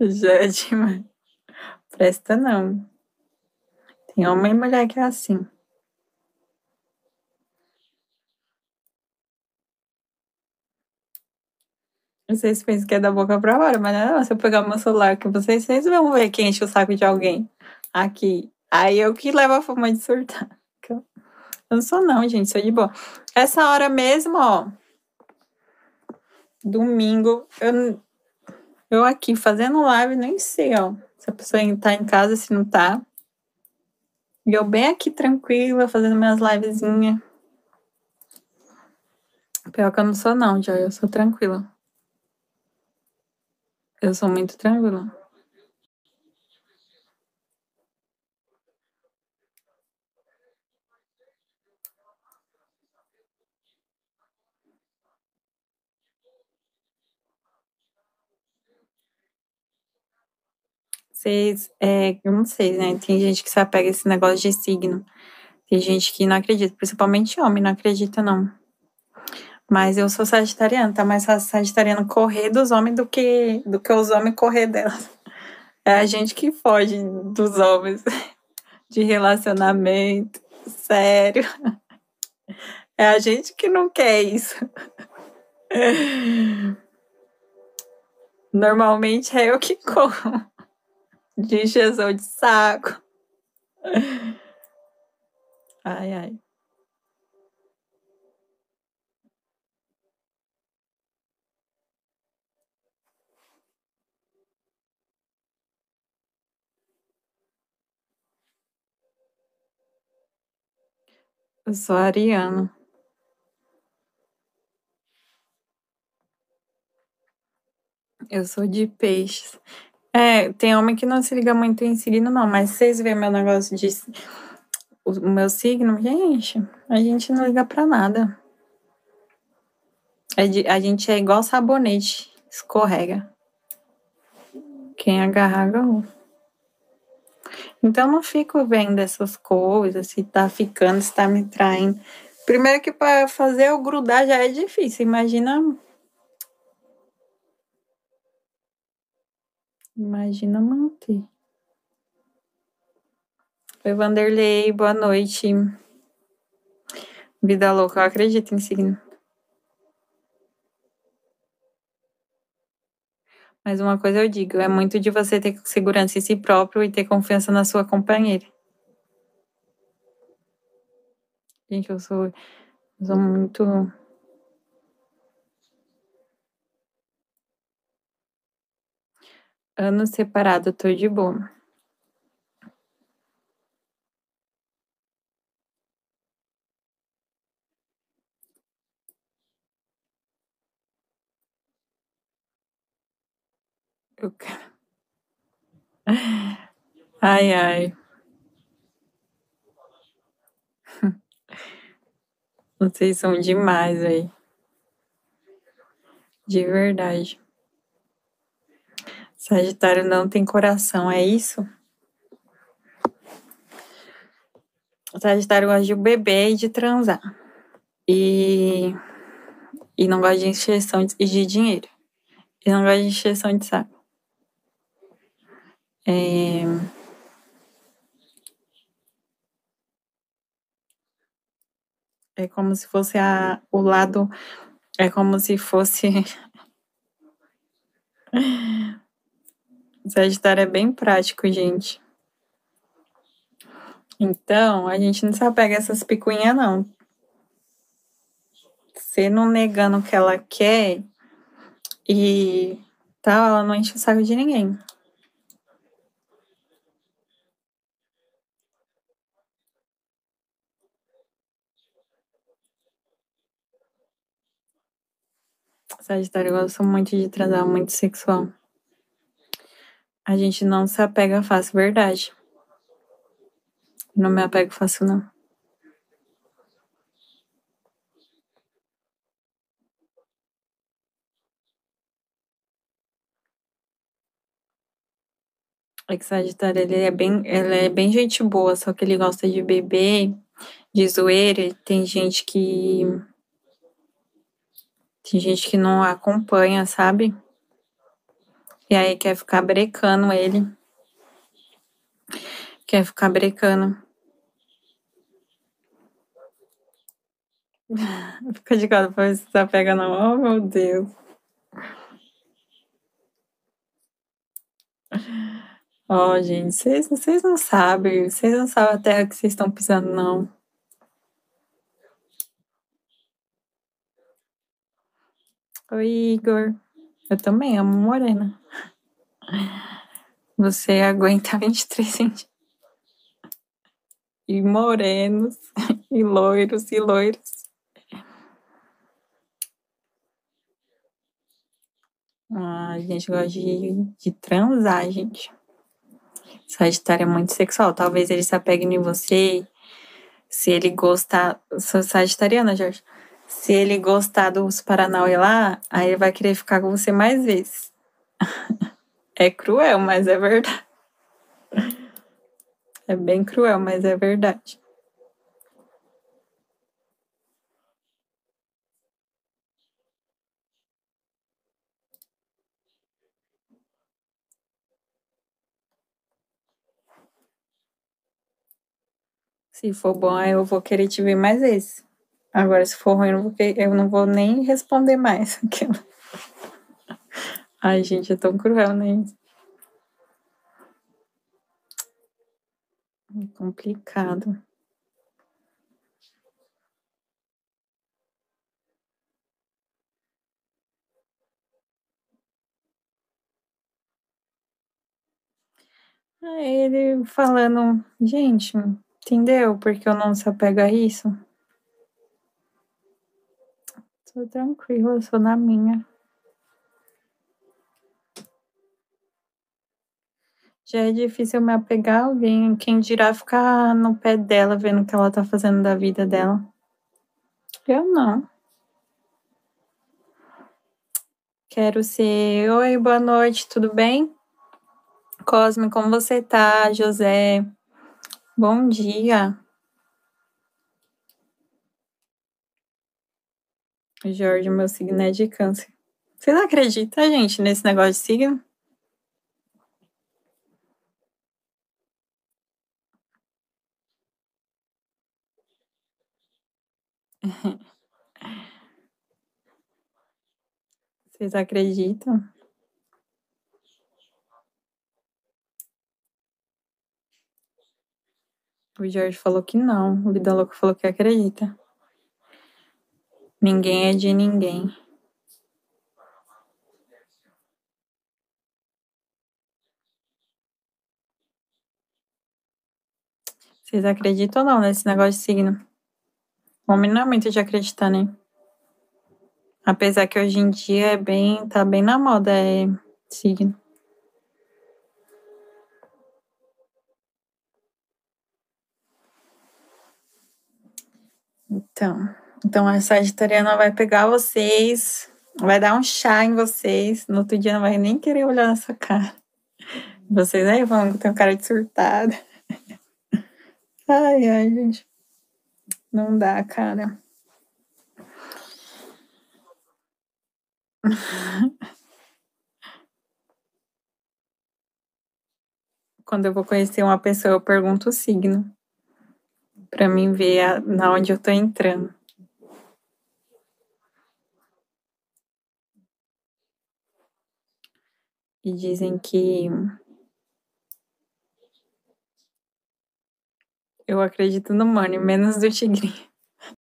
Já é demais. Presta não. Tem homem e mulher que é assim. Vocês pensam que é da boca pra fora, mas não, se eu pegar meu celular que vocês, vocês vão ver quem enche o saco de alguém aqui. Aí eu que levo a fama de surtar. Eu não sou não, gente, sou de boa. Essa hora mesmo, ó. Domingo, eu, eu aqui fazendo live, nem sei, ó. Se a pessoa tá em casa, se não tá. E eu bem aqui tranquila, fazendo minhas livezinhas. Pior que eu não sou não, já eu sou tranquila. Eu sou muito tranquila. Vocês, é, eu não sei, né? Tem gente que se apega a esse negócio de signo. Tem gente que não acredita, principalmente homem, não acredita, não. Mas eu sou sagitariana, tá mais fácil sagitariano correr dos homens do que, do que os homens correr delas. É a gente que foge dos homens de relacionamento, sério. É a gente que não quer isso. Normalmente é eu que corro de injeção de saco. Ai, ai. Eu sou ariano. Eu sou de peixes. É, tem homem que não se liga muito em signo, não, mas vocês veem meu negócio de. O meu signo, gente, a gente não liga pra nada. É a gente é igual sabonete, escorrega. Quem agarrar, agarrou. Então não fico vendo essas coisas, se tá ficando, se tá me traindo. Primeiro que para fazer eu grudar já é difícil, imagina. Imagina manter. Oi, Vanderlei, boa noite. Vida louca, eu acredito em signo. Mas uma coisa eu digo, é muito de você ter segurança em si próprio e ter confiança na sua companheira. Gente, eu sou, eu sou muito. Ano separado, tô de boa. Eu. Ai, ai. Vocês são demais aí. De verdade. Sagitário não tem coração, é isso? Sagitário gosta de beber e de transar. E, e não gosta de encheção de, de dinheiro. E não gosta de encheção de saco. É... é como se fosse a, o lado, é como se fosse. Sagitário é bem prático, gente. Então, a gente não se apega a essas picuinhas, não. Você não negando o que ela quer e tal, ela não enche o saco de ninguém. Sagitário gosta muito de transar, muito sexual. A gente não se apega fácil, verdade. Não me apego fácil, não. É que Sagitário, ele é bem, ele é bem gente boa, só que ele gosta de beber, de zoeira. Tem gente que Tem gente que não acompanha, sabe? E aí quer ficar brecando ele. Quer ficar brecando. Fica de cara pra ver se tá pegando. Oh, meu Deus. Ó, oh, gente, vocês, vocês não sabem. Vocês não sabem a terra que vocês estão pisando, não. Oi, Igor. Eu também amo morena. Você aguenta 23 centímetros. E morenos, e loiros, e loiros. Ah, a gente gosta de, de transar, gente. Sagitário é muito sexual. Talvez ele se apegue em você se ele gostar. Sou sagitariana, Jorge. Se ele gostar dos Paranauê lá, aí ele vai querer ficar com você mais vezes. é cruel, mas é verdade. É bem cruel, mas é verdade. Se for bom, eu vou querer te ver mais vezes. Agora, se for ruim, eu não vou, eu não vou nem responder mais aquilo. Ai, gente, é tão cruel, né? É complicado. Ele falando, gente, entendeu? Porque eu não se apego a isso. Tô tranquila, sou na minha. Já é difícil me apegar a alguém, quem dirá ficar no pé dela, vendo o que ela tá fazendo da vida dela. Eu não. Quero ser. Oi, boa noite, tudo bem? Cosme, como você tá? José, bom dia. Jorge, meu signo é de câncer. Você não acredita, gente, nesse negócio de signo? Vocês acreditam? O Jorge falou que não. O Vida Louca falou que acredita. Ninguém é de ninguém. Vocês acreditam ou não nesse negócio de signo? Homem não é muito de acreditar, né? Apesar que hoje em dia é bem, tá bem na moda é signo. Então, então a Sagitariana vai pegar vocês, vai dar um chá em vocês, no outro dia não vai nem querer olhar na sua cara. Vocês aí vão ter um cara de surtada. Ai, ai, gente. Não dá, cara. Quando eu vou conhecer uma pessoa, eu pergunto o signo. Pra mim ver a, na onde eu tô entrando. E dizem que eu acredito no Money, menos do Tigrinho.